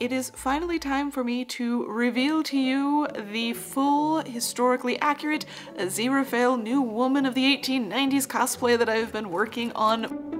it is finally time for me to reveal to you the full, historically accurate Aziraphale New Woman of the 1890s cosplay that I've been working on.